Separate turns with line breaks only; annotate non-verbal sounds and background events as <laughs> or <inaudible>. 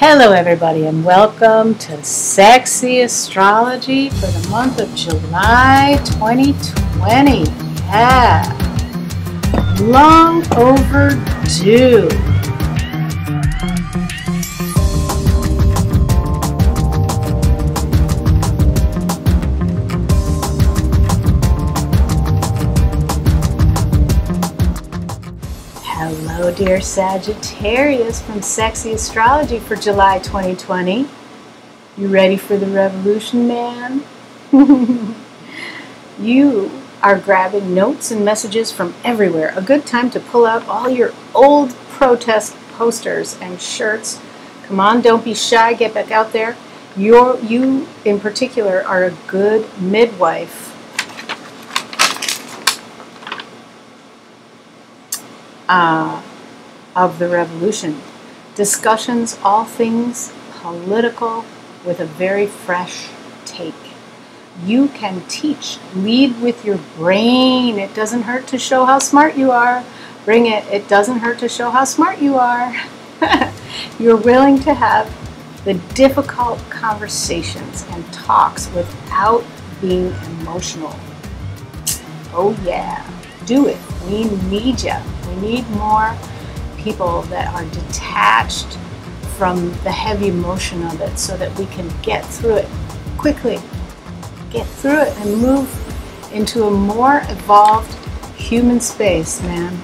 Hello, everybody, and welcome to Sexy Astrology for the month of July 2020. Yeah, long overdue. Hello, dear Sagittarius from Sexy Astrology for July 2020. You ready for the revolution, man? <laughs> you are grabbing notes and messages from everywhere. A good time to pull out all your old protest posters and shirts. Come on, don't be shy, get back out there. You're, you, in particular, are a good midwife uh, of the revolution. Discussions, all things political, with a very fresh take. You can teach. Lead with your brain. It doesn't hurt to show how smart you are. Bring it. It doesn't hurt to show how smart you are. <laughs> You're willing to have the difficult conversations and talks without being emotional. Oh, yeah. Do it. We need you. We need more people that are detached from the heavy emotion of it so that we can get through it quickly, get through it and move into a more evolved human space, man.